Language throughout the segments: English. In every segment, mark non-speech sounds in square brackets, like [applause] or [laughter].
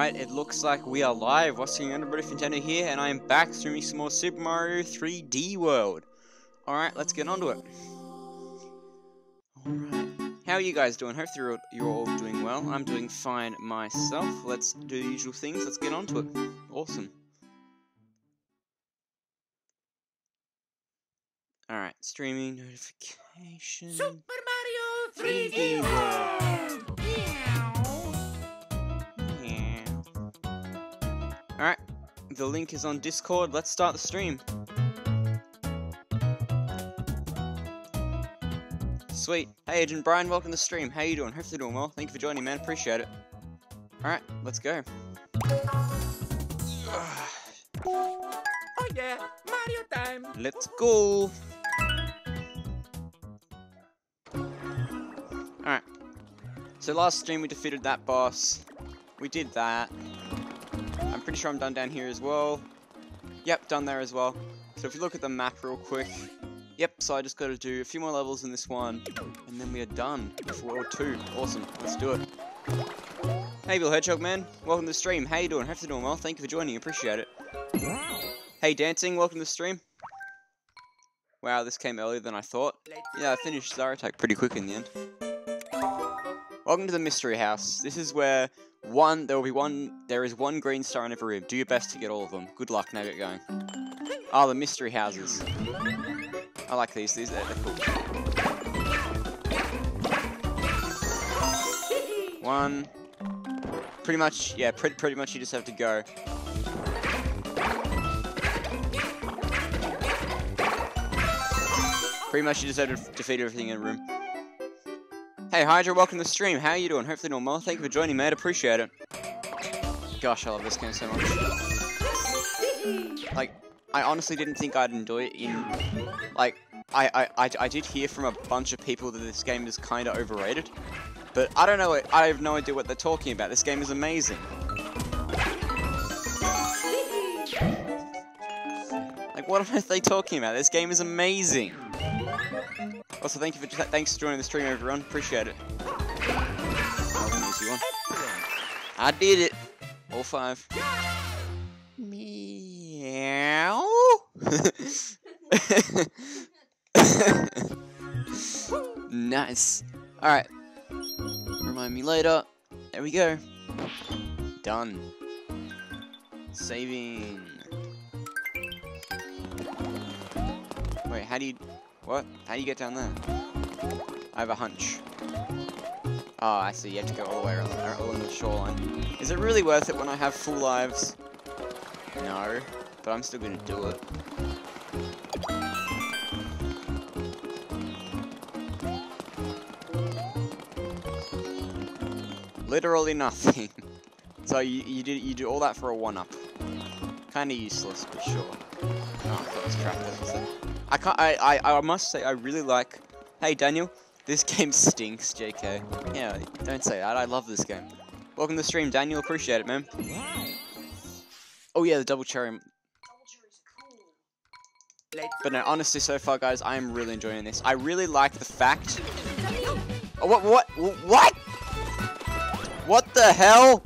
Alright, it looks like we are live. What's going on everybody, Fintendo here, and I am back streaming some more Super Mario 3D World. Alright, let's get on to it. Alright, how are you guys doing? Hope you're, you're all doing well. I'm doing fine myself. Let's do the usual things, let's get on to it. Awesome. Alright, streaming notification. Super Mario 3D World! The link is on Discord. Let's start the stream. Sweet. Hey, Agent Brian, welcome to the stream. How you doing? Hopefully doing well. Thank you for joining, man. Appreciate it. Alright, let's go. Oh yeah, Mario time! Let's go. Alright. So last stream we defeated that boss. We did that. Pretty sure I'm done down here as well. Yep, done there as well. So if you look at the map real quick. Yep, so I just got to do a few more levels in this one. And then we are done with World 2. Awesome, let's do it. Hey Bill Hedgehog man, welcome to the stream. How you doing? Hope you're doing well. Thank you for joining, appreciate it. Hey Dancing, welcome to the stream. Wow, this came earlier than I thought. Yeah, I finished Zaratak pretty quick in the end. Welcome to the Mystery House. This is where one, there will be one, there is one green star in every room. Do your best to get all of them. Good luck, now get going. Oh, the Mystery Houses. I like these, these, they're cool. One. Pretty much, yeah, pretty, pretty much you just have to go. Pretty much you just have to defeat everything in a room. Hey Hydra, welcome to the stream. How are you doing? Hopefully well. Thank you for joining, mate. Appreciate it. Gosh, I love this game so much. Like, I honestly didn't think I'd enjoy it in... Like, I, I, I, I did hear from a bunch of people that this game is kind of overrated. But I don't know, I have no idea what they're talking about. This game is amazing. Like, what are they talking about? This game is amazing. Also, thank you for thanks for joining the stream, everyone. Appreciate it. I did it. All five. Meow. [laughs] nice. All right. Remind me later. There we go. Done. Saving. Wait, how do you... What? How do you get down there? I have a hunch. Oh, I see. You have to go all the way around, along the shoreline. Is it really worth it when I have full lives? No, but I'm still gonna do it. Literally nothing. [laughs] so you, you did you do all that for a one up. Kind of useless, but sure. Oh, I was trapped. I can't. I, I I must say I really like. Hey Daniel, this [laughs] game stinks. Jk. Yeah, don't say that. I love this game. Welcome to the stream, Daniel. Appreciate it, man. Oh yeah, the double cherry. But no, honestly, so far, guys, I am really enjoying this. I really like the fact. Oh, what? What? What? What the hell?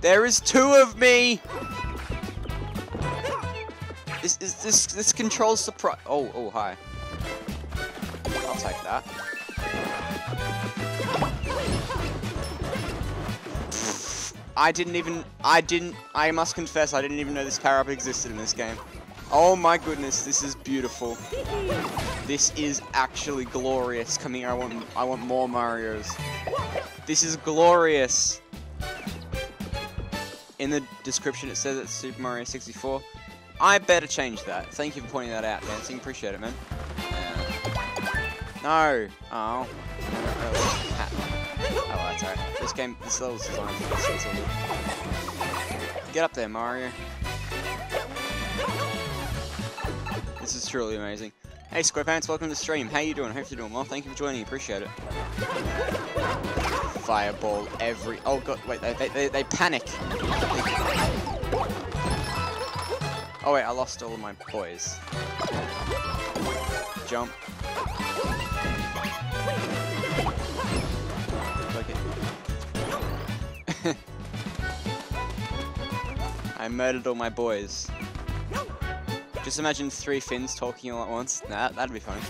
There is two of me. Is, is this this controls the pro? Oh oh hi. I'll take that. I didn't even I didn't I must confess I didn't even know this power up existed in this game. Oh my goodness, this is beautiful. This is actually glorious. Come here, I want I want more Mario's. This is glorious. In the description it says it's Super Mario 64. I better change that. Thank you for pointing that out, Dancing. Appreciate it, man. No. Oh. Oh, oh, oh. oh that's alright. This game, this level's designed for this. Get up there, Mario. This is truly amazing. Hey, SquarePants, welcome to the stream. How you doing? Hope you're doing well. Thank you for joining. Appreciate it. Fireball every... Oh, God. Wait, they, they, they panic. Oh wait, I lost all of my boys. Jump. Okay. [laughs] I murdered all my boys. Just imagine three fins talking all at once. Nah, that'd be funny.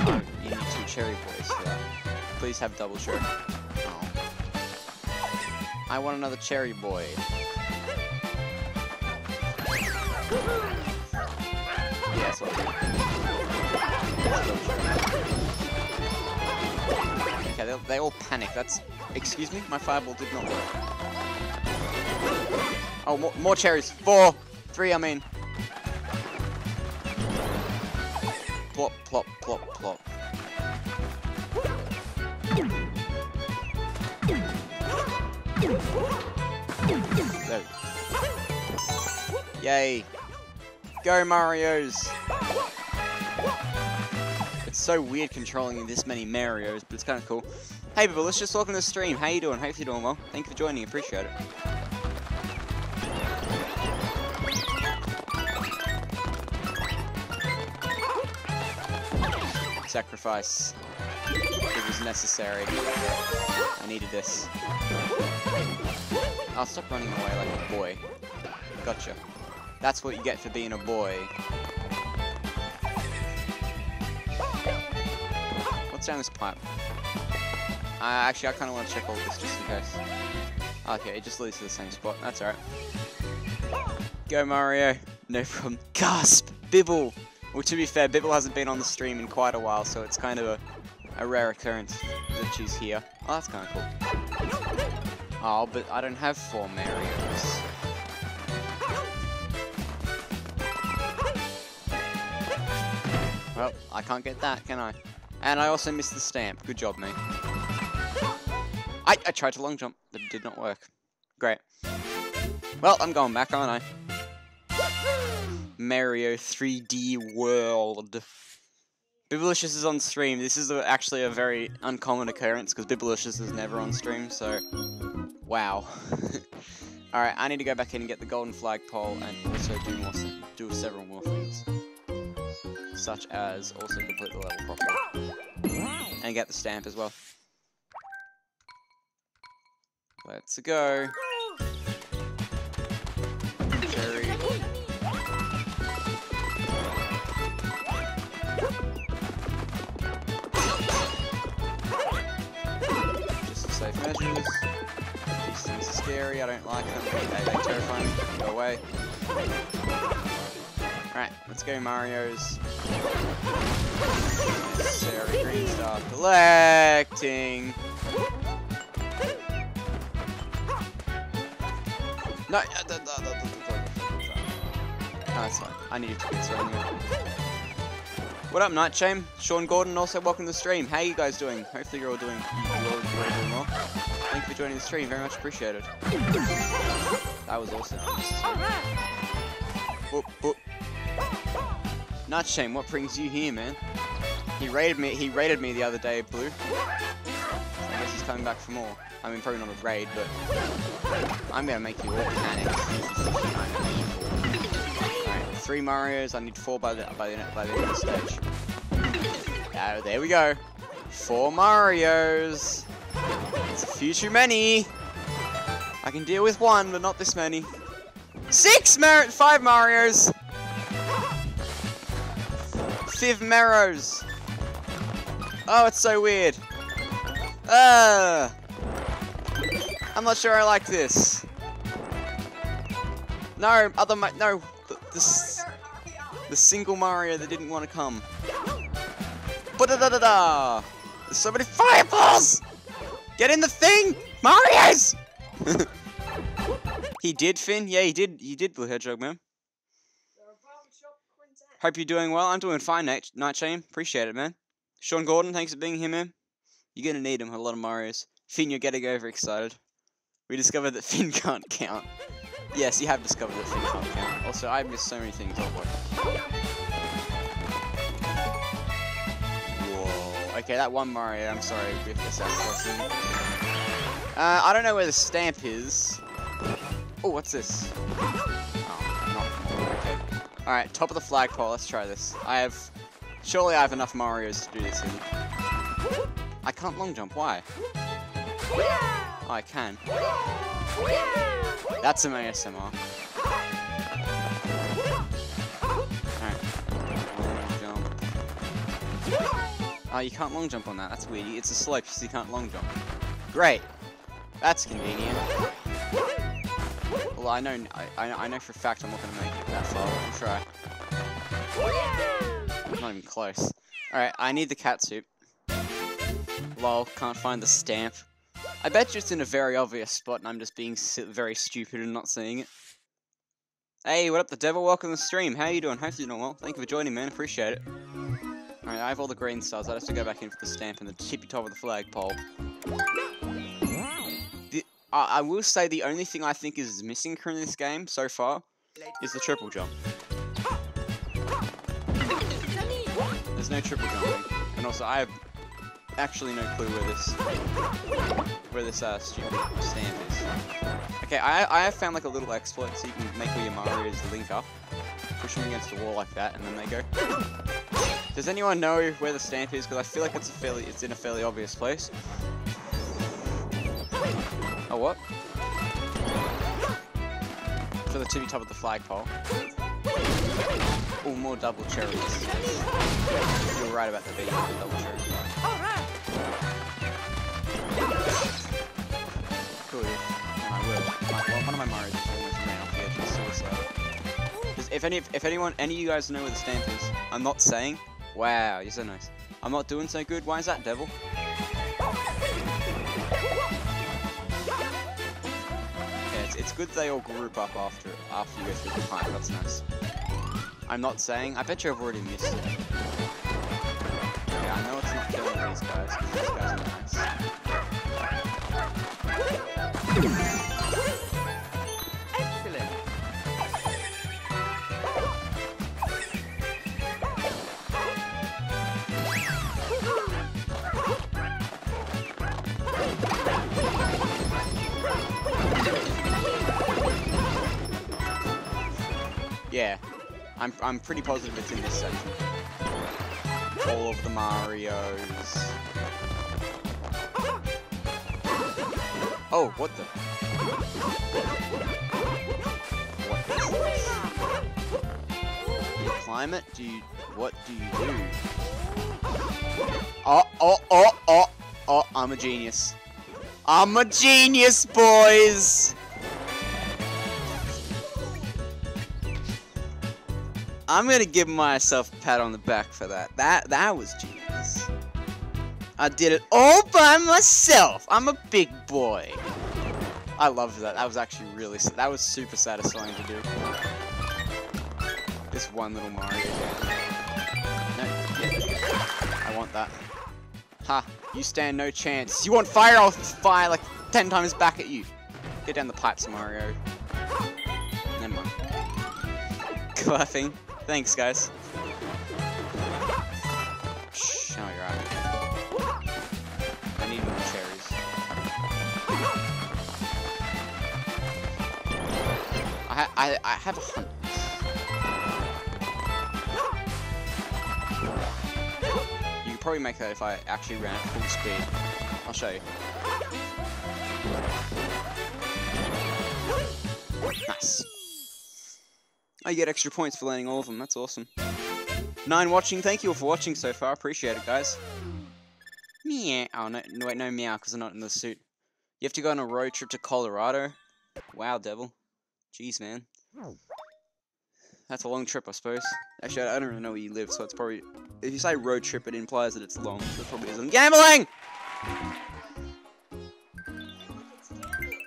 Oh, you need two cherry boys. Please have double cherry. Oh. I want another cherry boy. Yes, Okay, they, they all panic. That's. Excuse me? My fireball did not work. Oh, more, more cherries. Four. Three, I mean. Plop, plop, plop, plop. There. Yay. Go, Marios! It's so weird controlling this many Marios, but it's kind of cool. Hey people, let's just welcome to the stream. How you doing? Hope you're doing well. Thank you for joining, appreciate it. Sacrifice. It was necessary. I needed this. I'll stop running away like a boy. Gotcha. That's what you get for being a boy. What's down this pipe? Uh, actually, I kind of want to check all this just in case. Okay, it just leads to the same spot. That's alright. Go, Mario. No problem. Gasp! Bibble! Well, to be fair, Bibble hasn't been on the stream in quite a while, so it's kind of a, a rare occurrence that she's here. Oh, that's kind of cool. Oh, but I don't have four Marios. Well, I can't get that, can I? And I also missed the stamp. Good job, mate. I, I tried to long jump. That did not work. Great. Well, I'm going back, aren't I? Mario 3D World. Bibblicious is on stream. This is a, actually a very uncommon occurrence because Bibblicious is never on stream, so... Wow. [laughs] Alright, I need to go back in and get the golden flagpole and also do more, do several more things. Such as also complete the level properly. And get the stamp as well. Let's go. Cherry. Just for safe measures. These things are scary, I don't like them. They, they're terrifying. Go away. Alright, let's go Mario's. Sarah Green Star collecting. No, uh, no, no, no, that's fine. I needed to get anyway. What up, Night Shame? Sean Gordon also welcome to the stream. How you guys doing? Hopefully you're all doing you're all, doing well. Thank you for joining the stream. Very much appreciated. That was awesome. Whoop, whoop. Night Shame, what brings you here, man? He raided me. He raided me the other day, Blue. I guess he's coming back for more. I mean, probably not a raid, but I'm gonna make you all panic. Three Mario's. I need four by the by the by the end of the stage. Oh, there we go. Four Mario's. It's a few too many. I can deal with one, but not this many. Six Mar five Mario's. Five Marrows. Oh, it's so weird. Uh, I'm not sure I like this. No, other Ma no, the, the, the single Mario that didn't want to come. Ba da da da da! There's so many fireballs! Get in the thing, Mario's! [laughs] he did, Finn. Yeah, he did. He did, Blue Hedgehog man. Hope you're doing well. I'm doing fine, Night, Night Shame. Appreciate it, man. Sean Gordon, thanks for being here, man. You're gonna need him, a lot of Marios. Finn, you're getting overexcited. We discovered that [laughs] Finn can't count. Yes, you have discovered that Finn can't count. Also, I missed so many things. Oh boy. Whoa. Okay, that one Mario, I'm sorry if this. Uh, I don't know where the stamp is. Oh, what's this? Alright, top of the flagpole, let's try this. I have... Surely I have enough Marios to do this in. I can't long jump, why? Oh, I can. That's some ASMR. Alright. Jump. Oh, you can't long jump on that. That's weird. It's a slope, so you can't long jump. Great. That's convenient. Well, I know, I, I I know for a fact I'm not gonna make it that far. I'll try. Not even close. Alright, I need the cat suit. Lol, can't find the stamp. I bet you it's in a very obvious spot and I'm just being very stupid and not seeing it. Hey, what up, the devil? Welcome to the stream. How you doing? Hope you're doing well. Thank you for joining, man. Appreciate it. Alright, I have all the green stars. I have to go back in for the stamp and the tippy top of the flagpole. I, I will say the only thing I think is missing from this game so far is the triple jump. There's no triple jump, And also, I have actually no clue where this where this uh, stupid stamp is. Okay, I, I have found like a little exploit so you can make all your Mario's link up, push them against the wall like that, and then they go. Does anyone know where the stamp is? Because I feel like it's a fairly it's in a fairly obvious place. What? For the tippy top of the flagpole. Oh, more double cherries. You're right about the being double cherries. Cool. And I will. My, well, one of my Mario's always ran off the edge of suicide. If any, if anyone, any of you guys know where the stamp is, I'm not saying. Wow, you're so nice. I'm not doing so good. Why is that, devil? It's, good they all group up after after you go through the pipe. That's nice. I'm not saying. I bet you I've already missed it. Yeah, I know it's not killing these guys. These guys are nice. I'm I'm pretty positive it's in this section. All of the Mario's. Oh, what the? This? You climb it? Do you? What do you do? Oh, oh, oh, oh, oh! I'm a genius. I'm a genius, boys. I'm gonna give myself a pat on the back for that. That that was genius. I did it all by myself. I'm a big boy. I loved that. That was actually really. That was super satisfying to do. This one little Mario. No. I want that. Ha! You stand no chance. You want fire? I'll fire like ten times back at you. Get down the pipes, Mario. Never mind. [laughs] Clapping. Thanks, guys. Shh, oh, you're out. I need more cherries. I, I, I have a hunt. You could probably make that if I actually ran at full speed. I'll show you. Nice. I get extra points for landing all of them. That's awesome. Nine watching. Thank you all for watching so far. Appreciate it, guys. Meow. Oh, no, no wait, no meow, because I'm not in the suit. You have to go on a road trip to Colorado. Wow, devil. Jeez, man. That's a long trip, I suppose. Actually, I don't really know where you live, so it's probably... If you say road trip, it implies that it's long, so it probably isn't. Gambling!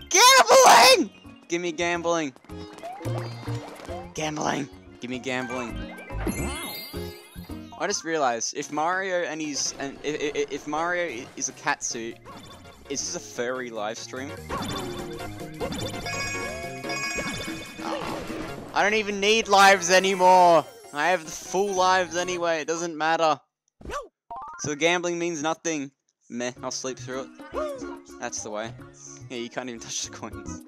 Gambling! Give me gambling. Gambling. Give me gambling. I just realized if Mario and he's and if, if Mario is a cat suit, is this a furry live stream? Oh, I don't even need lives anymore. I have the full lives anyway. It doesn't matter. So gambling means nothing. Meh. I'll sleep through it. That's the way. Yeah, you can't even touch the coins.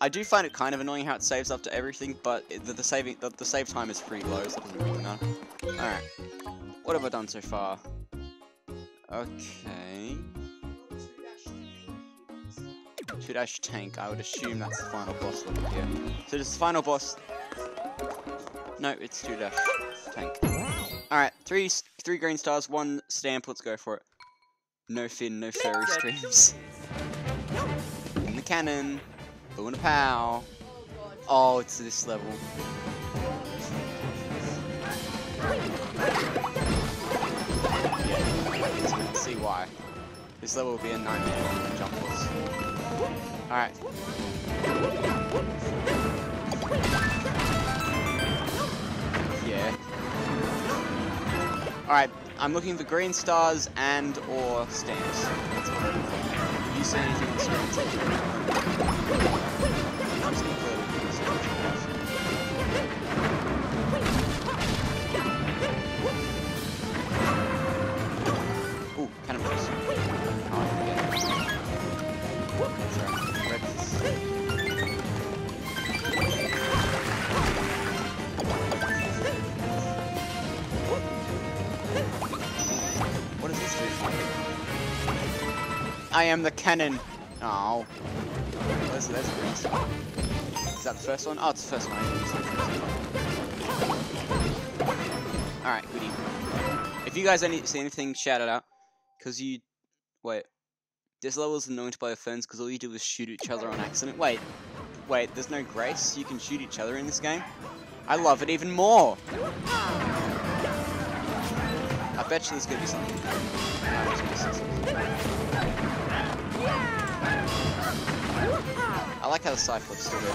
I do find it kind of annoying how it saves after everything, but it, the, the saving the, the save time is pretty low, so it doesn't really matter. Alright. What have I done so far? Okay. Two dash tank. I would assume that's the final boss level here. So this is the final boss. No, it's two dash tank. All right, three three green stars, one stamp. Let's go for it. No fin, no fairy streams. In the cannon. Boom and a pow. Oh, it's this level. Yeah, you can see why. This level will be a nightmare on the jump. Alright. Yeah. Alright, I'm looking for green stars and or stamps. That's what I'm looking for. You see anything on screen? I am the cannon. Oh. A green star. Is that the first one? Oh, it's the first one. Alright, goody. If you guys any see anything, shout it out. Because you... Wait. This level is annoying to play with friends because all you do is shoot each other on accident. Wait. Wait, there's no grace? You can shoot each other in this game? I love it even more! I bet you there's gonna be something. I like how the side flips still there.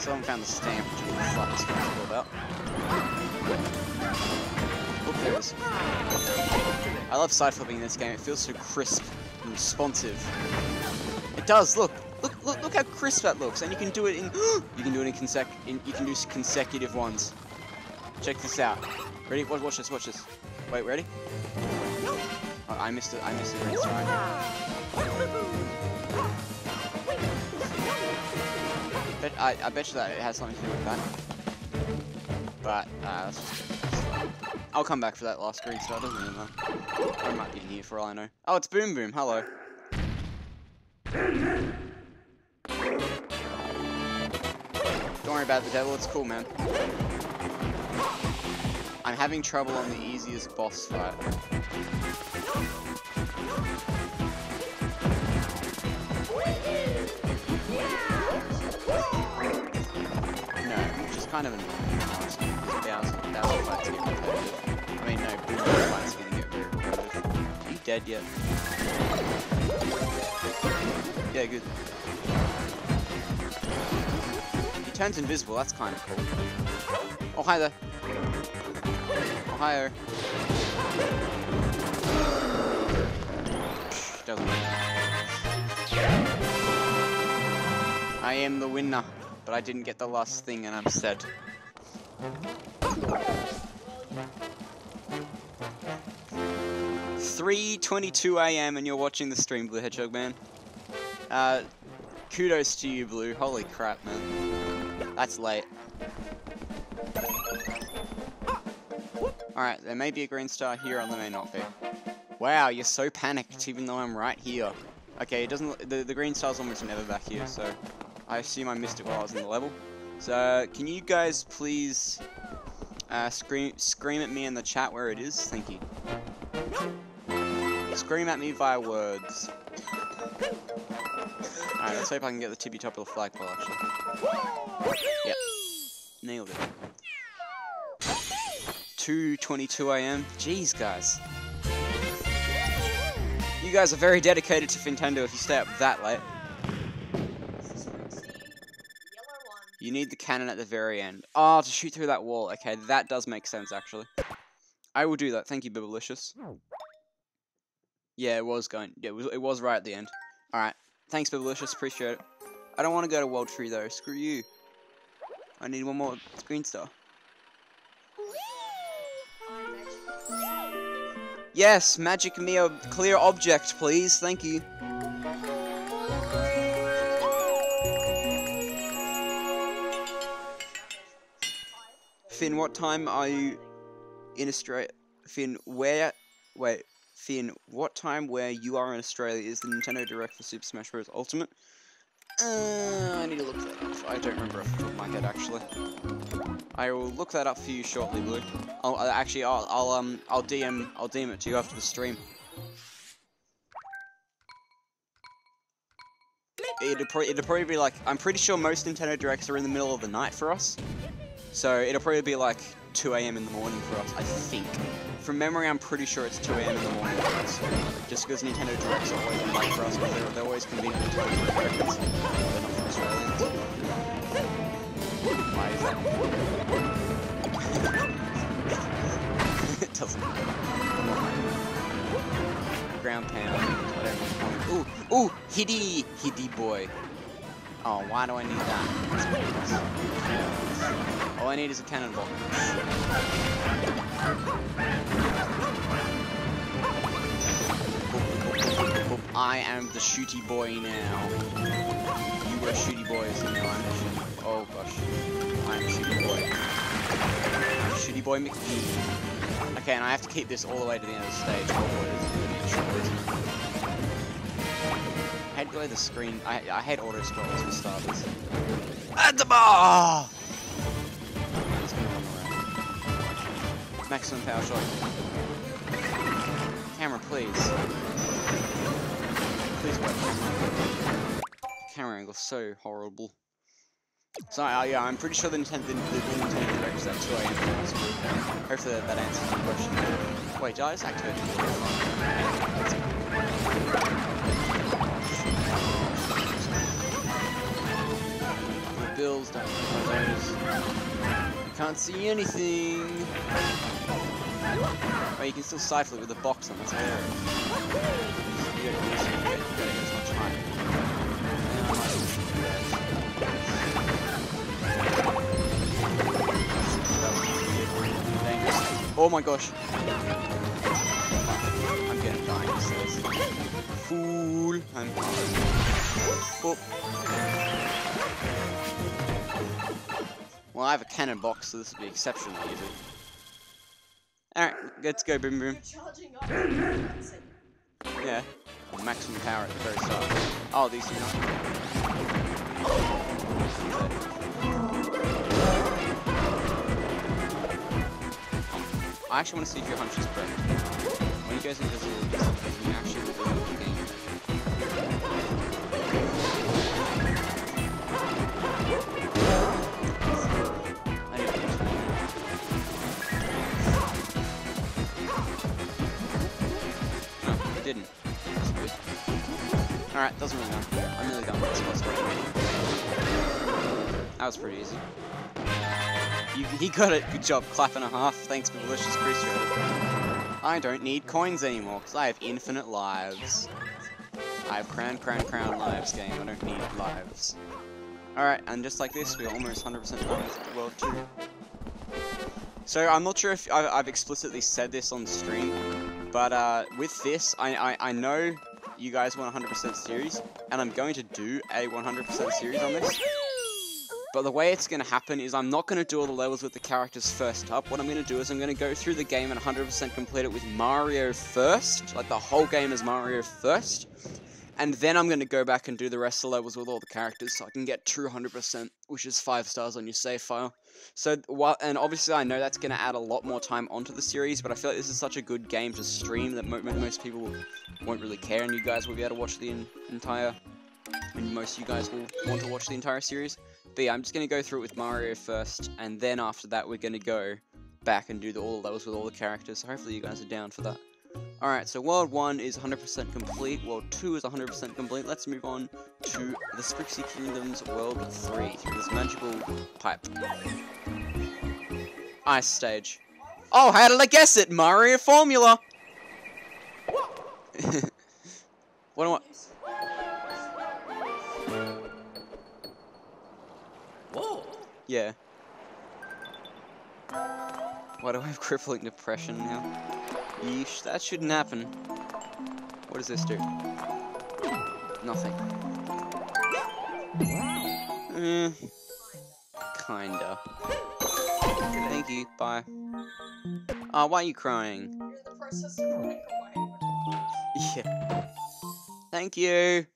Someone found the stamp, skeptical about. Oh, it is. I love side flipping in this game. It feels so crisp and responsive. It does. Look, look, look, look how crisp that looks, and you can do it in. [gasps] you can do it in consec. In, you can do consecutive ones. Check this out. Ready? Watch, watch this. Watch this. Wait, ready? Oh, I missed it. I missed it. It's alright. Bet, I, I bet you that it has something to do with that. But, uh, I'll come back for that last green star, doesn't it? matter. I might be in here for all I know. Oh, it's Boom Boom. Hello. Don't worry about the devil. It's cool, man. I'm having trouble on the easiest boss fight. No, is kind of annoying. honestly, because Bowser, Bowser fights get repetitive. I mean, no, fights gonna get very repetitive. Are you dead yet? Yeah, good. He turns invisible, that's kind of cool. Oh, hi there. Hi. Doesn't matter. I am the winner, but I didn't get the last thing and I'm sad. Three twenty-two a.m. and you're watching the stream, Blue Hedgehog Man. Uh, kudos to you, Blue. Holy crap, man. That's late. Alright, there may be a green star here, or there may not be. Wow, you're so panicked, even though I'm right here. Okay, it doesn't. The, the green star's almost never back here, so I assume I missed it while I was in the level. So, can you guys please uh, scream scream at me in the chat where it is? Thank you. Scream at me via words. Alright, let's hope I can get the tippy top of the flagpole actually. Yep. Nailed it. 2.22 am. Jeez, guys. You guys are very dedicated to Nintendo if you stay up that late. You need the cannon at the very end. Oh, to shoot through that wall. Okay, that does make sense, actually. I will do that. Thank you, Bibblicious. Yeah, it was going. Yeah, it was, it was right at the end. Alright. Thanks, Bibblicious. Appreciate it. I don't want to go to World Tree, though. Screw you. I need one more green star. Yes, magic me a clear object, please. Thank you. Finn, what time are you in Australia? Finn, where? Wait, Finn, what time where you are in Australia is the Nintendo Direct for Super Smash Bros. Ultimate? Uh, I need to look that up. I don't remember off the top of my head, actually. I will look that up for you shortly, Blue. I'll, uh, actually, I'll, I'll, um, I'll DM, I'll DM it to you after the stream. It'll, pro it'll probably be like, I'm pretty sure most Nintendo Directs are in the middle of the night for us. So it'll probably be like 2 a.m. in the morning for us, I think. From memory, I'm pretty sure it's 2 a.m. in the morning. Just because Nintendo Directs are always late for us, but they're, they're always convenient to Americans. They're not for Australians. Why is that? [laughs] it doesn't. Ground pound, whatever. Ooh, ooh, hitty, hitty boy. Oh, why do I need that? All I need is a cannonball. I am the shooty boy now. You were shooty boys, and now I'm a shooty. Oh gosh, I'm shooty boy. Shooty boy McGee. Okay, and I have to keep this all the way to the end of the stage. Oh, I hate the way the screen. I I hate auto scrolls for starters. At the bar. Maximum power shot. Camera, please. Camera. Angle so horrible. So uh, yeah, I'm pretty sure the Nintendo the, Nintendo Direct is at 2 a.m. Hopefully that, that answers my question. Wait, did I just activate the bills, don't those. Can't see anything. Oh, you can still stifle it with a box on. That's hilarious. Oh my gosh. I'm getting dying, he says. Fool. I'm oh. Well, I have a cannon box, so this will be exceptionally easy. Alright, let's go, boom boom. Yeah. Maximum power at the very start. Oh, these are I actually want to see if your hunch is correct. When you guys invisible, just you actually reveal the game. No, it didn't. That's good. Alright, doesn't really matter. I'm really done with this boss fight. That was pretty easy. You, he got it. Good job. Clap and a half. Thanks, Malicious Creature. I don't need coins anymore, because I have infinite lives. I have crown, crown, crown lives game. I don't need lives. Alright, and just like this, we're almost 100% done with World 2. So, I'm not sure if I've, I've explicitly said this on stream, but uh, with this, I, I, I know you guys want 100% series, and I'm going to do a 100% series on this. But the way it's going to happen is I'm not going to do all the levels with the characters first up. What I'm going to do is I'm going to go through the game and 100% complete it with Mario first. Like the whole game is Mario first. And then I'm going to go back and do the rest of the levels with all the characters so I can get true 100%, which is 5 stars on your save file. So, while, and obviously I know that's going to add a lot more time onto the series, but I feel like this is such a good game to stream that mo most people won't really care and you guys will be able to watch the entire, and most of you guys will want to watch the entire series. Yeah, I'm just going to go through it with Mario first, and then after that we're going to go back and do the, all the levels with all the characters, so hopefully you guys are down for that. Alright, so World 1 is 100% complete, World 2 is 100% complete, let's move on to the Sprixie Kingdoms World 3 through this magical pipe. Ice stage. Oh, how did I guess it? Mario Formula! [laughs] what do I... Yeah. Why do I have [laughs] crippling depression now? Yeesh, that shouldn't happen. What does this do? Nothing. Eh. Kinda. Thank you, bye. Ah, why are you crying? Yeah. Thank you.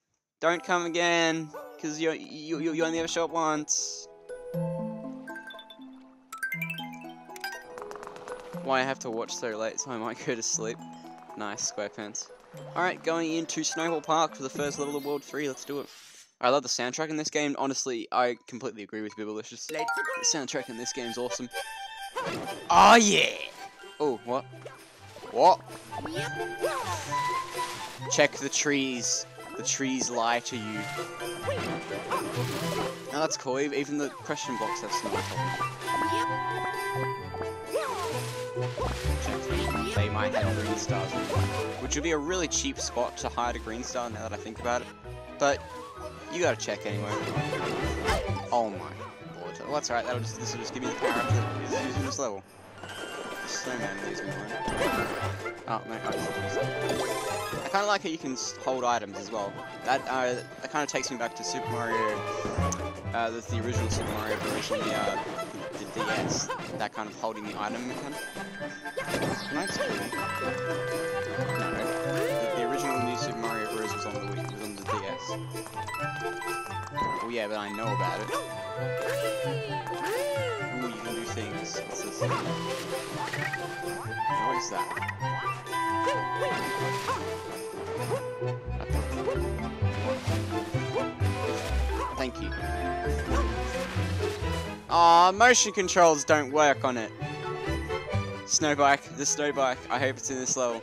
Don't come again, because you, you, you, you only ever show up once. Why I have to watch so late, so I might go to sleep. Nice, SquarePants. Alright, going into Snowball Park for the first level of World 3, let's do it. I love the soundtrack in this game, honestly, I completely agree with Bibblicious. The soundtrack in this game is awesome. Oh yeah! Oh, what? What? Check the trees. The trees lie to you. Now that's cool, even the question blocks have snow Might have green stars, which would be a really cheap spot to hide a green star now that I think about it. But you gotta check anyway. Oh my lord. Well, that's alright, that'll just this will just give me the power up that is using this level. Snowman leaves me alone. Oh no, I. I kinda like how you can hold items as well. That uh that kinda takes me back to Super Mario uh the, the original Super Mario version, the uh the. That kind of holding the item mechanic. I explain? No. The, the original New Super Mario Bros. was on the Wii, was on the DS. Oh yeah, but I know about it. Ooh, you can do things. What's this? What is that? Thank you. Aw, motion controls don't work on it. Snowbike, the snowbike. I hope it's in this level.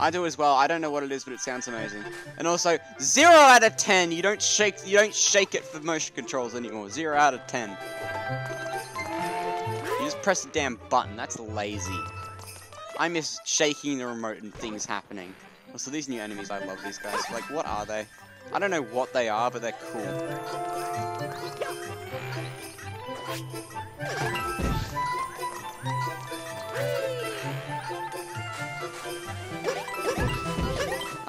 I do as well. I don't know what it is, but it sounds amazing. And also, zero out of ten. You don't shake. You don't shake it for motion controls anymore. Zero out of ten. You just press the damn button. That's lazy. I miss shaking the remote and things happening. Also, these new enemies, I love these guys. Like, what are they? I don't know what they are, but they're cool. I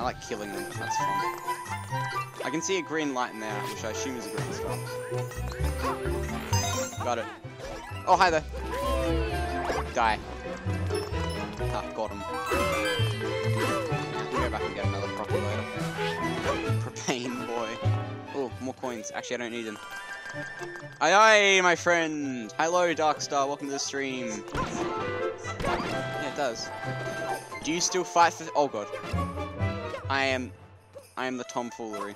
like killing them. That's fun. I can see a green light in there, which I assume is a green star. Got it. Oh, hi there. Die. Ah, got him. Go back and get another proper later. Propane boy. Oh, more coins. Actually, I don't need them. Aye aye, my friend! Hello, Darkstar, welcome to the stream. Yeah, it does. Do you still fight for- oh god. I am- I am the tomfoolery.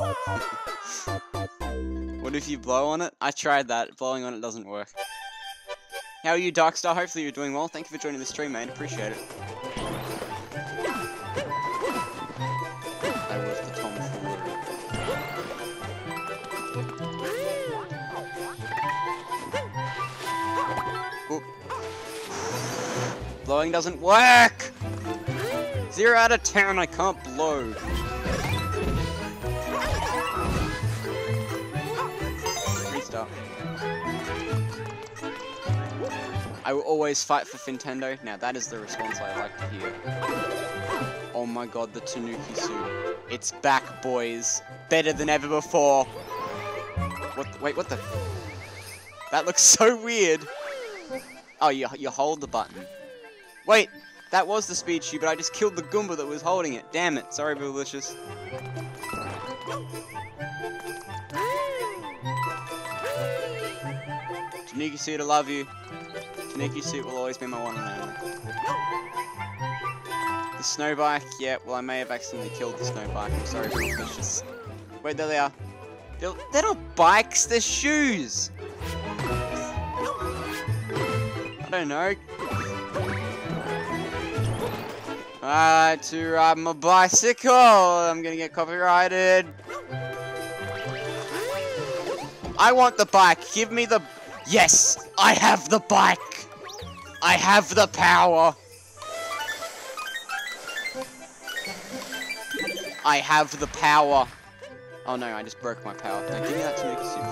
[laughs] what if you blow on it? I tried that, blowing on it doesn't work. How are you, Darkstar? Hopefully you're doing well. Thank you for joining the stream, man. Appreciate it. Blowing doesn't work! Zero out of ten, I can't blow. Restart. I will always fight for Nintendo. Now that is the response I like to hear. Oh my god, the Tanuki suit. It's back, boys. Better than ever before. What? Wait, what the? That looks so weird. Oh, you, you hold the button. Wait, that was the speed shoe, but I just killed the Goomba that was holding it. Damn it. Sorry, Booblicious. Tanuki suit, I love you. Tanuki suit will always be my one and only. The snow bike, yeah, well I may have accidentally killed the snow bike. I'm sorry, Booblicious. Wait, there they are. They're, they're not bikes, they're shoes! I don't know. Alright, to ride my bicycle. I'm gonna get copyrighted. I want the bike. Give me the. Yes, I have the bike. I have the power. I have the power. Oh no, I just broke my power. Now give me that to make a suit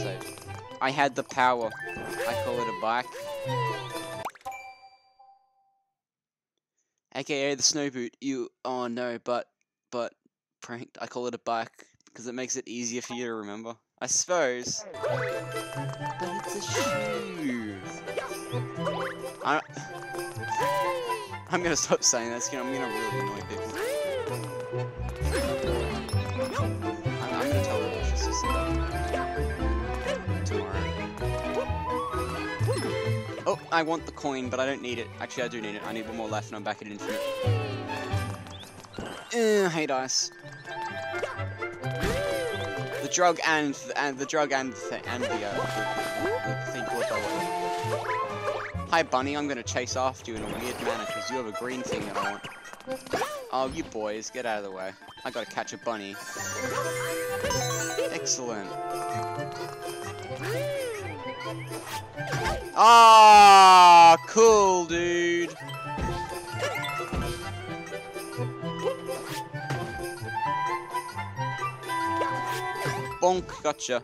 for. I had the power. I call it a bike. AKA the snow boot. You. Oh no, but. But. Pranked. I call it a bike. Because it makes it easier for you to remember. I suppose. But it's a shoe. I'm gonna stop saying that. I'm gonna really annoy people. I want the coin, but I don't need it. Actually, I do need it. I need one more left, and I'm back at infinite. Uh, hey, dice. The drug and and the drug and the and the uh, the, the thing called the Hi, bunny. I'm gonna chase after you in a weird manner because you have a green thing that I want. Oh, you boys, get out of the way. I gotta catch a bunny. Excellent. Ah, cool, dude. Bonk, gotcha.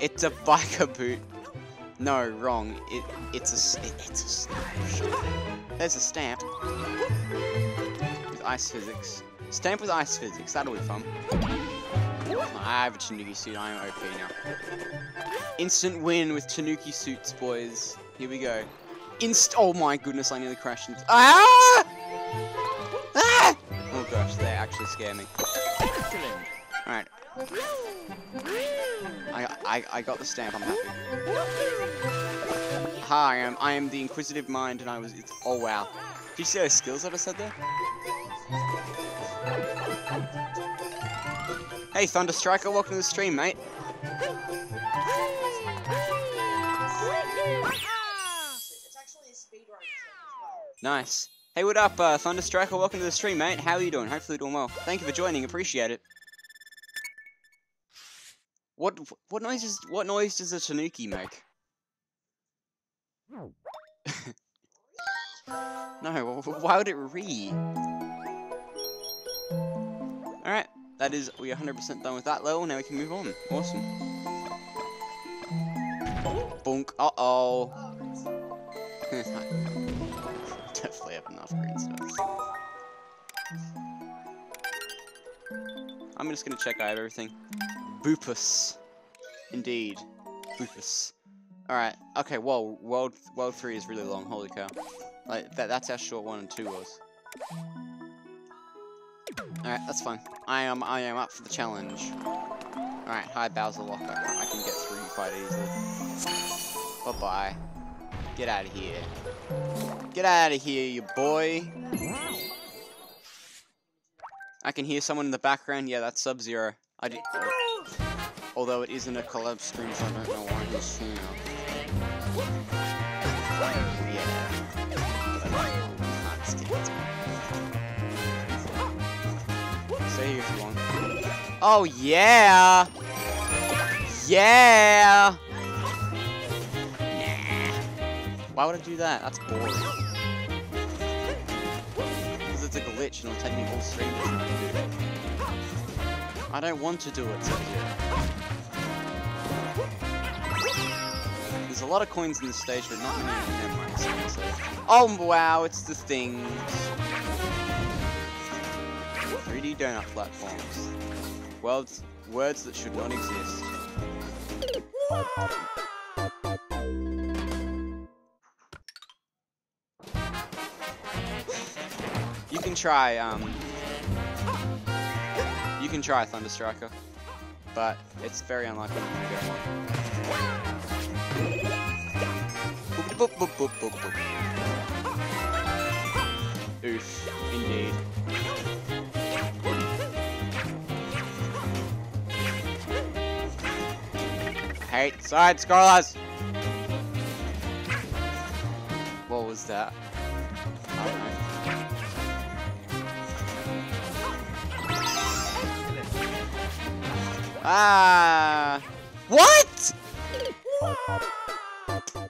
It's a biker boot. No, wrong. It it's a it, it's a stamp. There's a stamp with ice physics. Stamp with ice physics. That'll be fun. I have a Tanuki suit. I am OP now. Instant win with Tanuki suits, boys. Here we go. Inst. Oh my goodness! I nearly crashed into. Ah! Ah! Oh gosh, they actually scare me. All right. I, I, I got the stamp, I'm happy. Hi, I am, I am the Inquisitive Mind, and I was, oh wow. Did you see those skills that I said there? Hey, Thunder Striker, welcome to the stream, mate. Nice. Hey, what up, uh, Thunder Striker, welcome to the stream, mate. How are you doing? Hopefully doing well. Thank you for joining, appreciate it. What, what noises, what noise does a Tanuki make? [laughs] No, why would it read? Alright, that is, we are 100% done with that level, now we can move on. Awesome. Bonk, uh-oh. [laughs] Definitely have enough green stuff. I'm just gonna check I have everything. Boopus. Indeed. Boopus. Alright, okay, whoa, world world three is really long, holy cow. Like that that's how short one and two was. Alright, that's fine. I am I am up for the challenge. Alright, hi Bowser Locker. I can get through you quite easily. Bye bye. Get out of here. Get out of here, you boy. I can hear someone in the background. Yeah, that's Sub Zero. I did. Although it isn't a collab stream, so I don't know why he's you Oh yeah! Yeah! Nah. Why would I do that? That's boring. Because it's a glitch and it'll take me all stream. I don't want to do it, There's a lot of coins in this stage, but not many of them. So. Oh wow, it's the things. 3D donut platforms. Words, words that should not exist. You can try, um... You can try Thunder Striker, but it's very unlikely you're gonna get one. Oof, indeed. Hate side scrollers! What was that? Ah! What?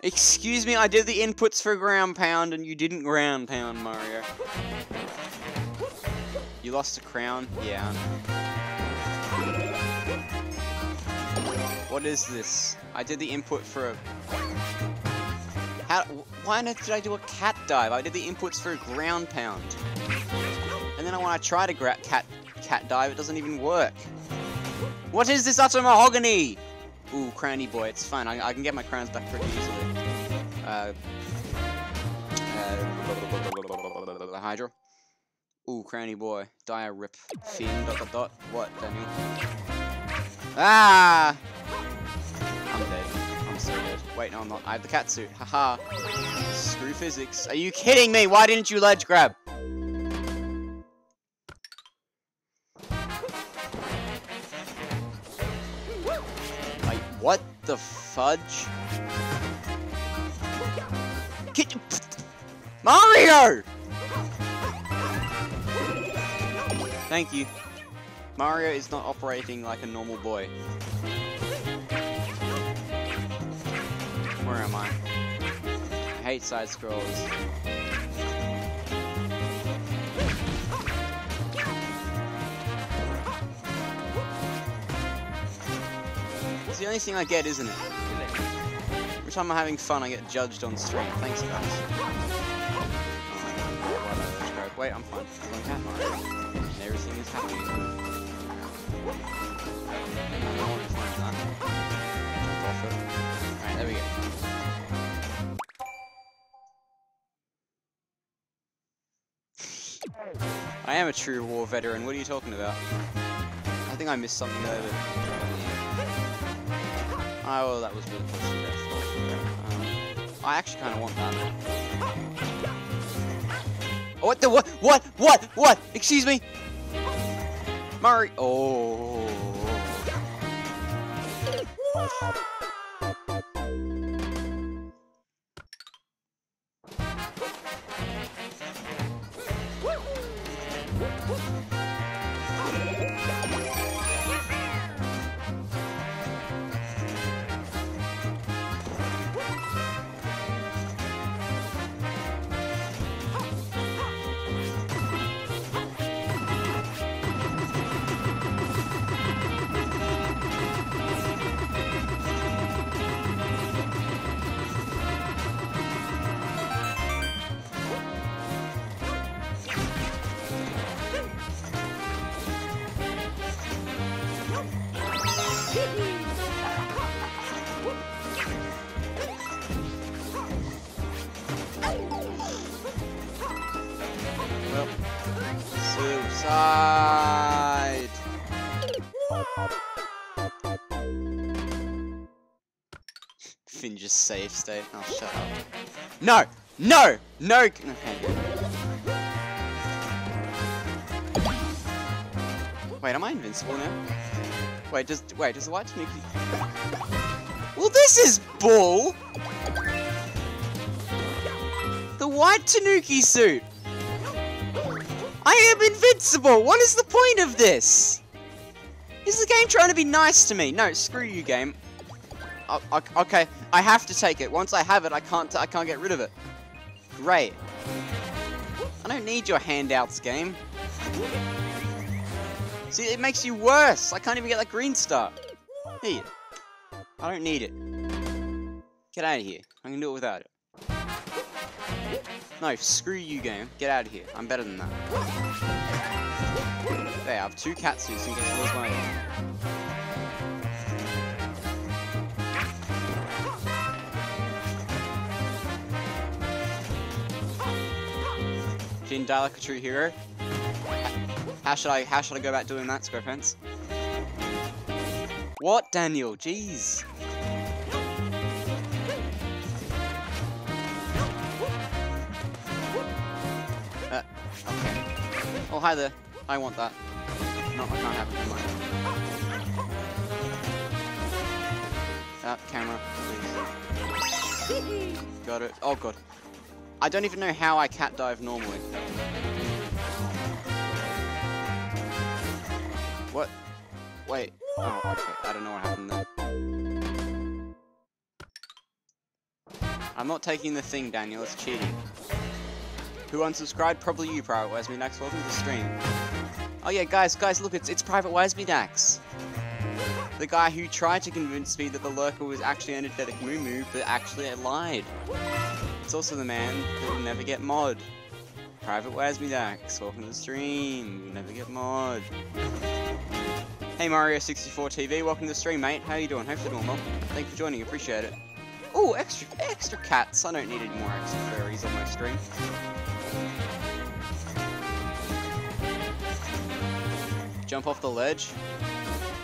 Excuse me, I did the inputs for ground pound and you didn't ground pound, Mario. You lost a crown? Yeah. What is this? I did the input for a... How... Why on earth did I do a cat dive? I did the inputs for a ground pound. And then when I try to gra cat cat dive, it doesn't even work. What is this utter mahogany? Ooh, crowny boy, it's fine. I, I can get my crowns back pretty easily. Uh, uh, Hydra. Ooh, cranny boy. Dire rip. Fiend dot dot dot. What, Daniel? Ah! Wait, no, I'm not. I have the cat suit. Haha. Screw physics. Are you kidding me? Why didn't you ledge grab? What the fudge? Get Mario! Thank you. Mario is not operating like a normal boy. Where am I? I hate side scrolls. It's the only thing I get, isn't it? Every time I'm having fun, I get judged on stream. Thanks, guys. Oh, Wait, I'm fine. I'm cat Mario. And everything is happy. I am a true war veteran. What are you talking about? I think I missed something over. Oh, well, that was really close. Um, I actually kind of want that. Oh, what the what? What? What? What? Excuse me. Murray. Oh. State. Oh, shut up. No! No! No! Okay. Wait, am I invincible now? Wait, does wait does the white Tanuki? Well, this is bull. The white Tanuki suit. I am invincible. What is the point of this? Is the game trying to be nice to me? No, screw you, game. Okay, I have to take it. Once I have it, I can't. I can't get rid of it. Great. I don't need your handouts, game. See, it makes you worse. I can't even get that green star. Here. I don't need it. Get out of here. I can do it without it. No, screw you, game. Get out of here. I'm better than that. There, I have two cat suits in case I lose one Finn die a true hero. How should I how should I go about doing that, Squarepants? What, Daniel? Jeez. Uh, okay. Oh, hi there. I want that. No, I can't have it. Never. That camera, please. Got it. Oh god. I don't even know how I cat dive normally. What? Wait. Oh, okay. I don't know what happened there. I'm not taking the thing, Daniel. It's cheating. Who unsubscribed? Probably you, Private Me Dax. Welcome to the stream. Oh yeah, guys, guys, look, it's it's Private Me Dax. The guy who tried to convince me that the lurker was actually energetic Moo Moo, but actually I lied. It's also the man that will never get mod. Private Wise Me Dax. Welcome to the stream. You'll never get mod. Hey Mario64 TV, welcome to the stream, mate. How you doing? Hope you're doing well. Thank you for joining, appreciate it. Oh, extra extra cats. I don't need any more extra furries on my stream. Jump off the ledge.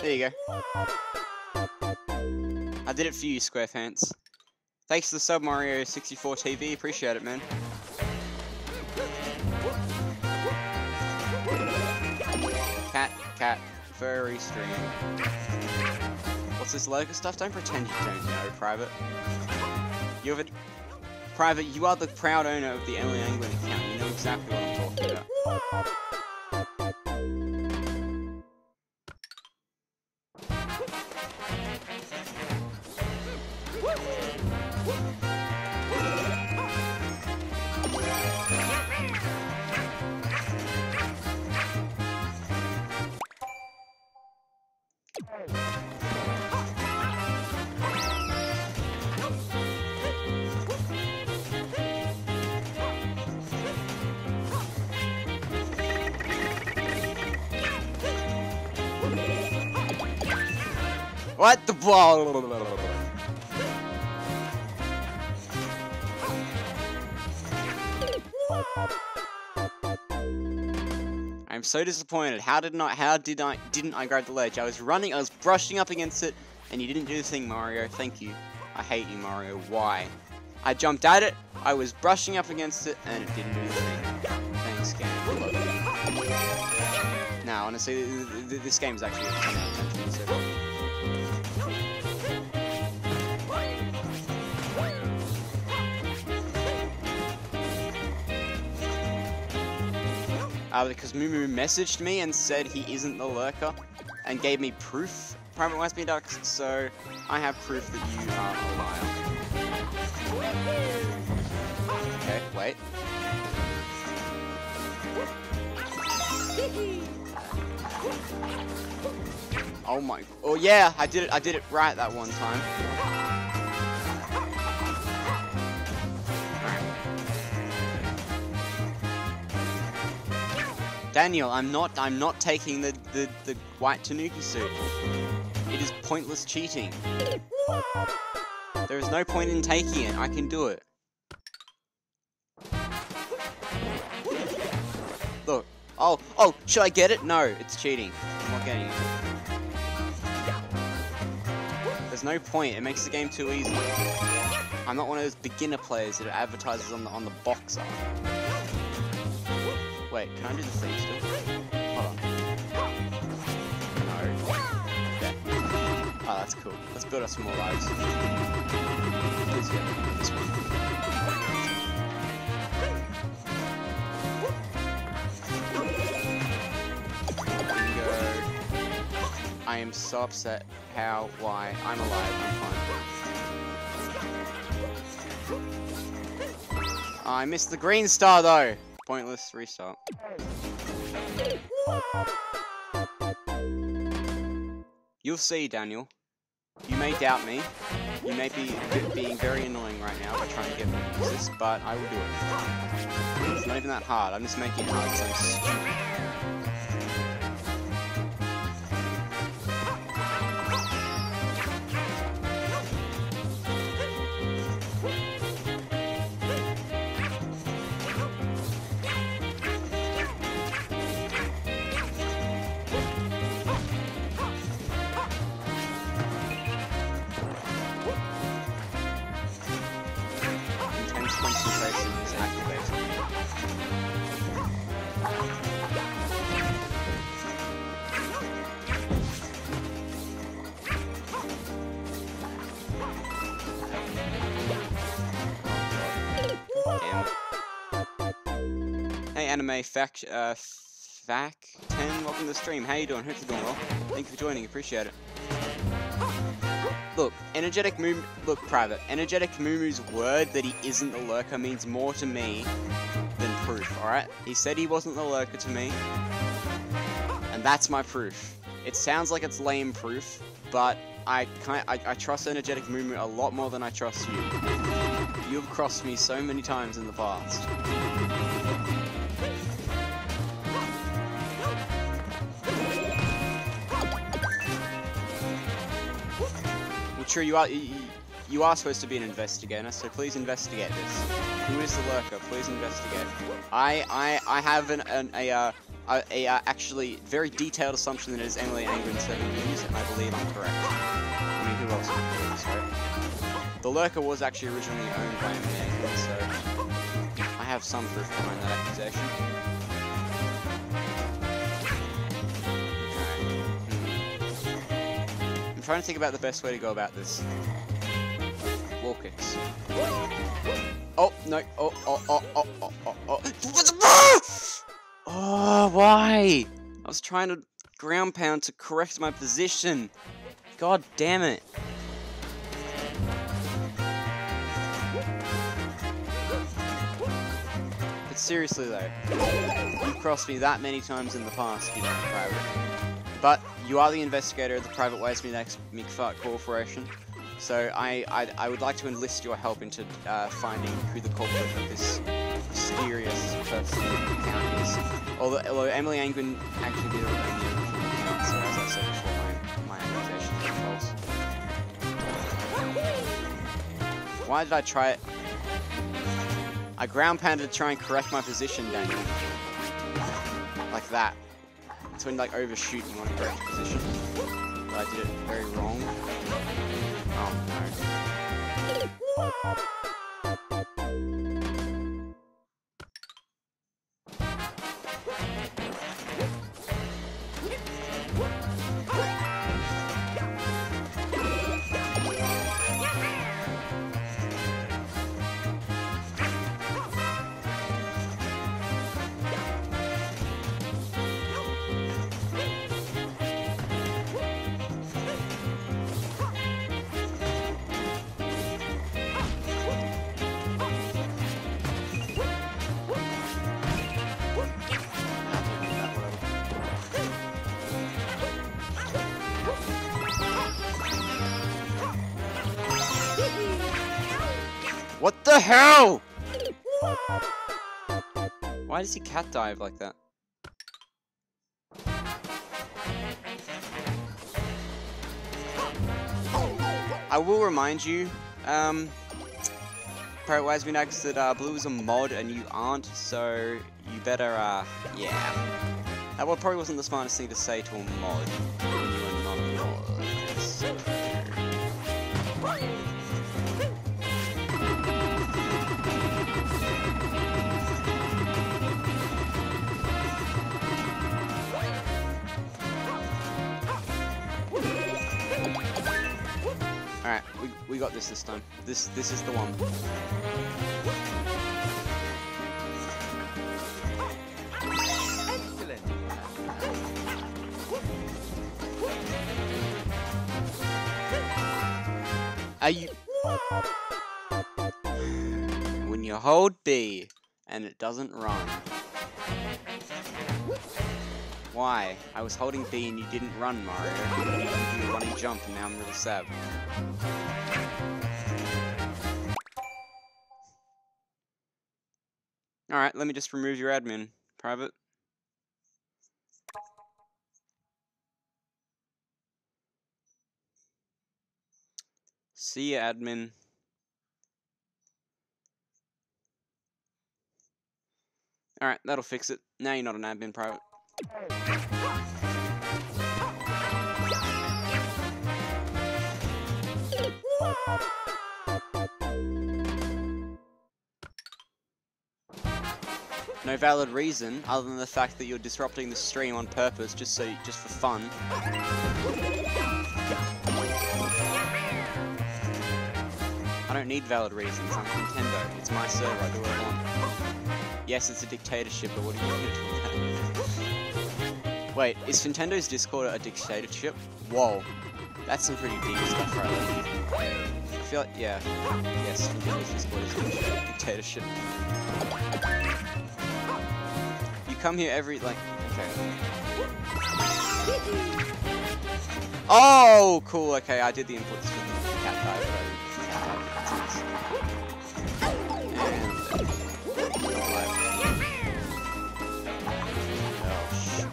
There you go. I did it for you, SquarePants. Thanks to the sub Mario 64 TV. Appreciate it, man. Cat, cat, furry stream. What's this Lego stuff? Don't pretend you don't know, Private. You have a... Private, you are the proud owner of the Emily Anglin account. You know exactly what I'm talking about. What the ball? So disappointed. How did not? How did I? Didn't I grab the ledge? I was running. I was brushing up against it, and you didn't do the thing, Mario. Thank you. I hate you, Mario. Why? I jumped at it. I was brushing up against it, and it didn't do the thing. Thanks, game. Now, honestly, th- th- this game's actually Uh, because Mumu messaged me and said he isn't the lurker and gave me proof, Private Westby Ducks, so I have proof that you are a liar. Okay, wait. Oh my, oh yeah, I did it, I did it right that one time. Daniel, I'm not I'm not taking the, the, the white Tanuki suit. It is pointless cheating. There is no point in taking it. I can do it. Look. Oh, oh, should I get it? No, it's cheating. I'm not getting it. There's no point. It makes the game too easy. I'm not one of those beginner players that advertises on the on the box art. Wait, can I do the thing still? Hold on. No. Oh, that's cool. Let's build us some more lives. Get this one. I am so upset. How? Why? I'm alive. I'm fine. I missed the green star though. Pointless restart. You'll see, Daniel. You may doubt me. You may be be- being very annoying right now by trying to get me to resist, but I will do it. It's not even that hard. I'm just making it hard because anime fact, uh, fac 10, welcome to the stream. How you doing? Hope you're doing well. Thank you for joining. Appreciate it. Look, energetic Moo. Look, private. Energetic Mumu's word that he isn't the lurker means more to me than proof. All right? He said he wasn't the lurker to me, and that's my proof. It sounds like it's lame proof, but I kind I, I trust energetic Mumu a lot more than I trust you. You've crossed me so many times in the past. True, you are. You, you are supposed to be an investigator, so please investigate this. Who is the lurker? Please investigate. I I I have an, an a uh, a, a uh, actually very detailed assumption that it is Emily Angren Seven News, and I believe I'm correct. I mean, who else would right? The lurker was actually originally owned by Emily Angren, so I have some proof behind that accusation. Trying to think about the best way to go about this. Wall kicks. Oh, no. Oh, oh, oh, oh, oh, oh, oh. [gasps] Oh, why? I was trying to ground pound to correct my position. God damn it. But seriously though, you've crossed me that many times in the past, you know, private. But you are the investigator of the Private X McFart Corporation. So I, I, I would like to enlist your help into uh, finding who the culprit of this mysterious person is. Although, although Emily Angwin actually did it so as I said before, my, my accusation is false. Why did I try it? I ground pounded to try and correct my position, Daniel. Like that. It's when like overshoot and you want correct position. But I did it very wrong. Um, oh no. Hell? Why does he cat dive like that? I will remind you, um, Parrot Wise Minax, that uh, Blue is a mod and you aren't, so you better, uh, yeah. That probably wasn't the smartest thing to say to a mod we, we got this this time. This this is the one. Excellent. Are you... When you hold B and it doesn't run. Why? I was holding B and you didn't run, Mario. You did a running jump and now I'm really sad. Alright, let me just remove your admin. Private. See ya, admin. Alright, that'll fix it. Now you're not an admin, private. No valid reason other than the fact that you're disrupting the stream on purpose just so just for fun. I don't need valid reasons. I'm Fintendo. It's my server. I do what I want. Yes, it's a dictatorship, but what are you going to do? Wait, is Fintendo's Discord a dictatorship? Whoa, that's some pretty deep stuff right there. I feel like, yeah, yes, Fintendo's Discord is a dictatorship. Come here every, like, okay. [laughs] Oh, cool, okay, I did the inputs for the cat dive, but I didn't cat dive, that's nice. Oh,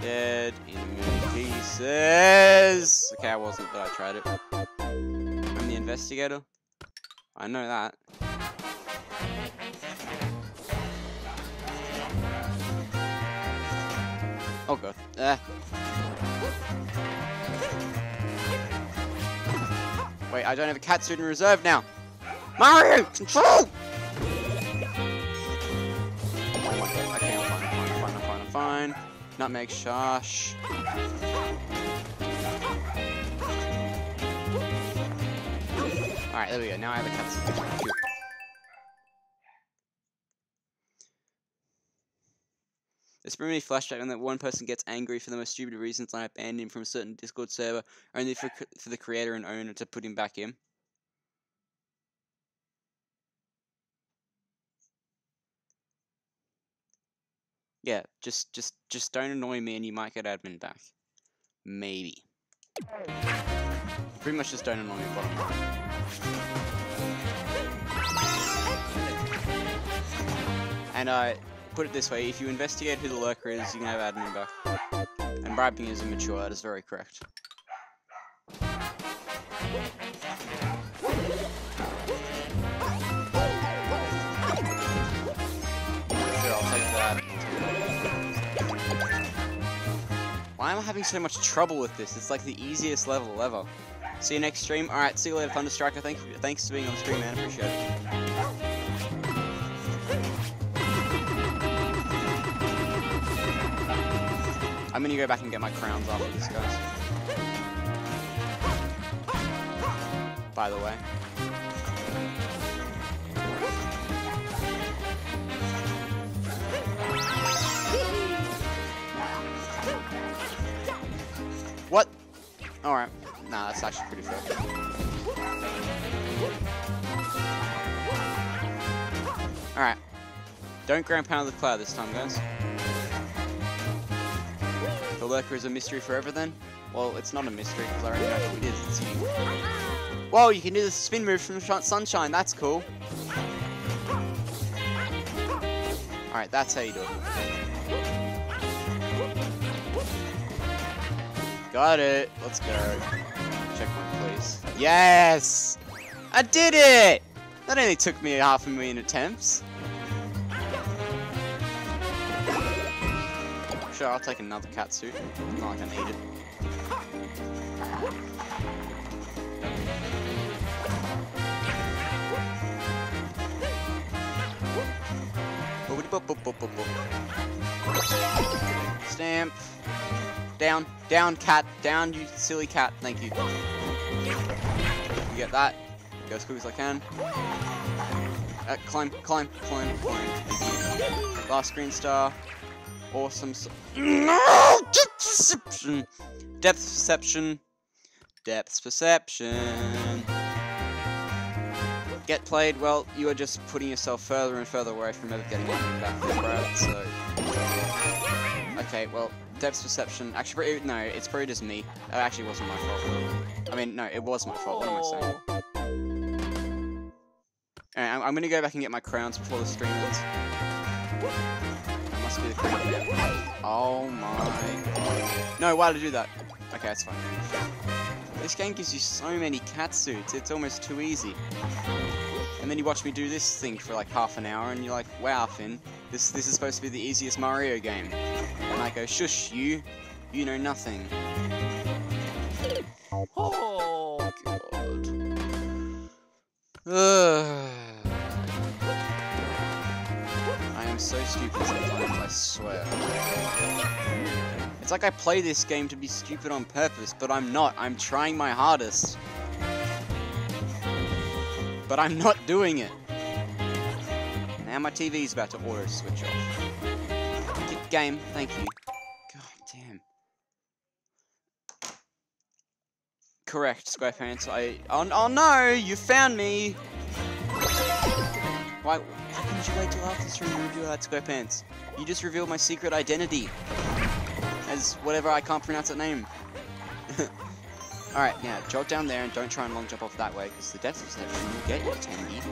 Dead in pieces. Okay, I wasn't, but I tried it. I'm the investigator. I know that. Oh god. Uh. Wait, I don't have a cat suit in reserve now. Mario, control! Fine. Nutmeg shush. Alright, there we go. Now I have a cat Phew. There's flashback on that one person gets angry for the most stupid reasons and I banned him from a certain Discord server only for for the creator and owner to put him back in. Yeah, just just just don't annoy me and you might get admin back. Maybe. Pretty much just don't annoy me bottom line. And uh, put it this way, if you investigate who the lurker is, you can have admin back. And bribing is immature, that is very correct. Why am I having so much trouble with this? It's like the easiest level ever. See you next stream. Alright, see you later, Thunderstriker. Thank you, thanks for being on stream, man. Appreciate it. Gonna go back and get my crowns after this, guys. By the way. What? Alright. Nah, that's actually pretty fair. Alright. Don't ground pound the cloud this time, guys. The lurker is a mystery forever then? Well, it's not a mystery because I already know who it is. It's you. Whoa, you can do the spin move from Sunshine. That's cool. Alright, that's how you do it. Got it. Let's go. Checkpoint, please. Yes! I did it! That only took me half a million attempts. Sure, I'll take another cat suit. Not like I need it. Stamp. Down, down, cat, down, you silly cat. Thank you. You get that. Go as quick as I can. Uh, climb, climb, climb, climb. Last green star. Awesome. No! Depth perception. Depth perception. Depth perception. Get played. Well, you are just putting yourself further and further away from ever getting anything back there, Brad. So. Okay, well, depth perception. Actually, no, it's probably just me. It actually wasn't my fault. I mean, no, it was my fault. What am I saying? Alright, I'm, I'm gonna go back and get my crowns before the stream ends. Oh my. No, why did I do that? Okay, that's fine. This game gives you so many cat suits, it's almost too easy. And then you watch me do this thing for like half an hour and you're like, wow, Finn, this, this is supposed to be the easiest Mario game. And I go, shush, you, you know nothing. Oh. So stupid sometimes, I swear. It's like I play this game to be stupid on purpose, but I'm not. I'm trying my hardest. But I'm not doing it. Now my TV's about to auto switch off. Game, thank you. God damn. Correct, SquarePants. I. Oh, oh no! You found me! Why? Couldn't you wait till after stream to reveal that SquarePants? You just revealed my secret identity. As whatever I can't pronounce that name. [laughs] Alright, now jog down there and don't try and long jump off that way, because the depth perception you get your Tendy.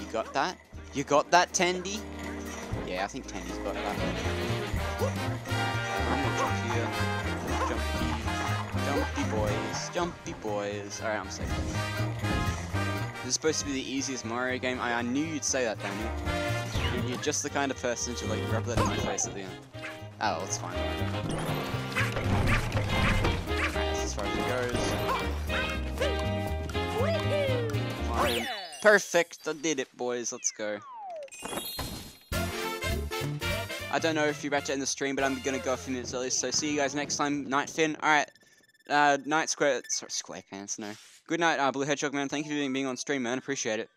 You got that? You got that, Tendy? Yeah, I think Tendy's got that. I'm gonna jump here. Jumpy. Jumpy boys. Jumpy boys. Alright, I'm safe. This is supposed to be the easiest Mario game. I, I knew you'd say that, Daniel. You're, just the kind of person to like rub that in my face at the end. Oh, it's fine. Alright, that's as far as it goes. Fine. Perfect, I did it, boys. Let's go. I don't know if you're about to end the stream, but I'm gonna go a few minutes early. So see you guys next time, Night Finn. All right, uh, Night Square, sorry, SquarePants. No. Good night, uh, Blue Hedgehog man. Thank you for being- on stream, man. Appreciate it.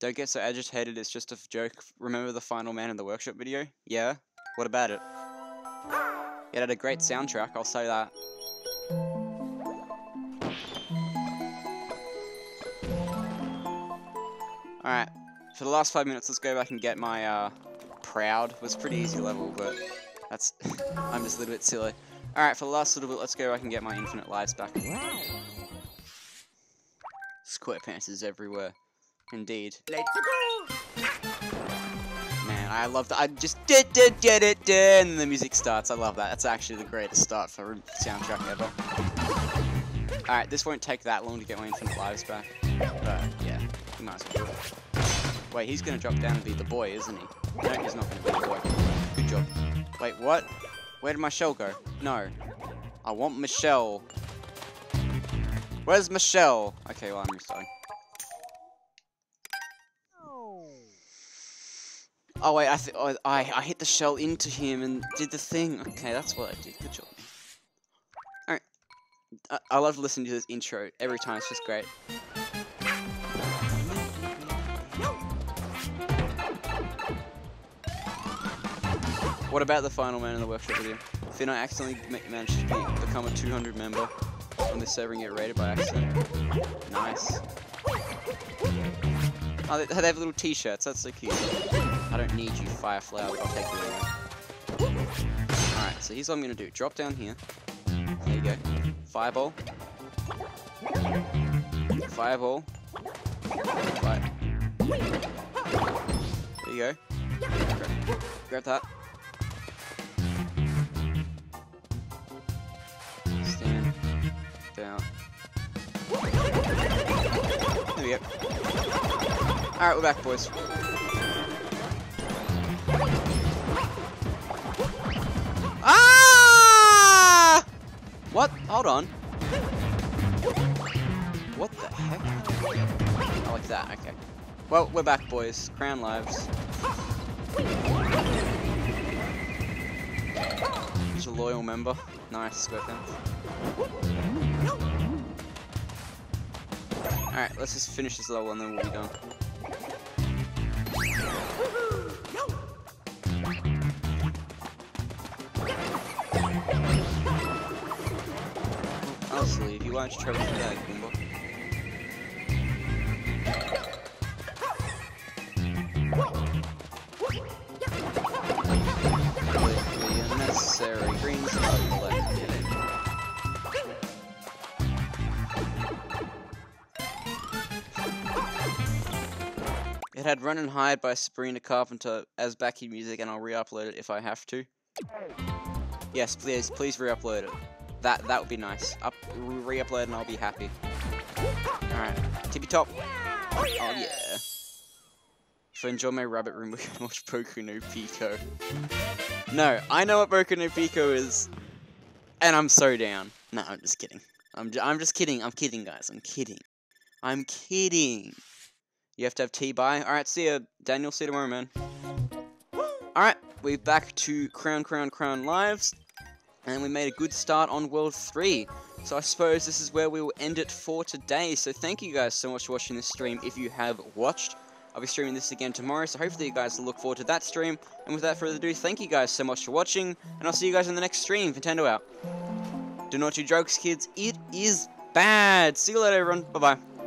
Don't get so agitated. It's just a joke. Remember the final man in the workshop video? Yeah. What about it? It had a great soundtrack. I'll say that. Alright, for the last five minutes, let's go back and get my, uh, Proud. was a pretty easy level, but that's, [laughs] I'm just a little bit silly. Alright, for the last little bit, let's go I can get my infinite lives back. SquarePants is everywhere. Indeed. Let's go. Man, I love that. I just did did did it did, and the music starts. I love that. That's actually the greatest start for a soundtrack ever. Alright, this won't take that long to get my infinite lives back. But, yeah, you might as well. Wait, he's gonna drop down and be the boy, isn't he? No, he's not gonna be the boy. Good job. Wait, what? Where did Michelle go? No. I want Michelle. Where's Michelle? Okay, well, I'm restarting. Oh wait, I oh, I I hit the shell into him and did the thing. Okay, that's what I did. Good job. Alright. I, I love listening to this intro every time. It's just great. What about the final man in the workshop video? Finn, I accidentally ma- managed to be, become a 200 member on this server and get raided by accident. Nice. Oh, they, they have little t-shirts. That's so cute. I don't need you, Firefly. I'll take you anyway. Alright, so here's what I'm gonna do. Drop down here. There you go. Fireball. Fireball. Fire. There you go. Grab, grab that. Down. There we go. Alright, we're back, boys. Ah! What? Hold on. What the heck? I like that, okay. Well, we're back, boys. Crown lives. He's a loyal member. Nice, go SquarePants. Alright, let's just finish this level and then we'll be done. Honestly, if you to try to that, Goomba. Had Run and Hide by Sabrina Carpenter as backing music, and I'll re-upload it if I have to. Yes, please, please re-upload it. That that would be nice. Up, re-upload, and I'll be happy. All right, tippy top. Oh, oh yeah. If I enjoy my rabbit room, [laughs] we can watch Boku no Pico. No, I know what Boku no Pico is, and I'm so down. No, I'm just kidding. I'm j I'm just kidding. I'm kidding, guys. I'm kidding. I'm kidding. You have to have tea by. All right, see ya, Daniel. See you tomorrow, man. All right, we're back to Crown, Crown, Crown lives, and we made a good start on World Three. So I suppose this is where we will end it for today. So thank you guys so much for watching this stream. If you have watched, I'll be streaming this again tomorrow. So hopefully you guys will look forward to that stream. And without further ado, thank you guys so much for watching, and I'll see you guys in the next stream. Fintendo out. Do not do drugs, kids. It is bad. See you later, everyone. Bye bye.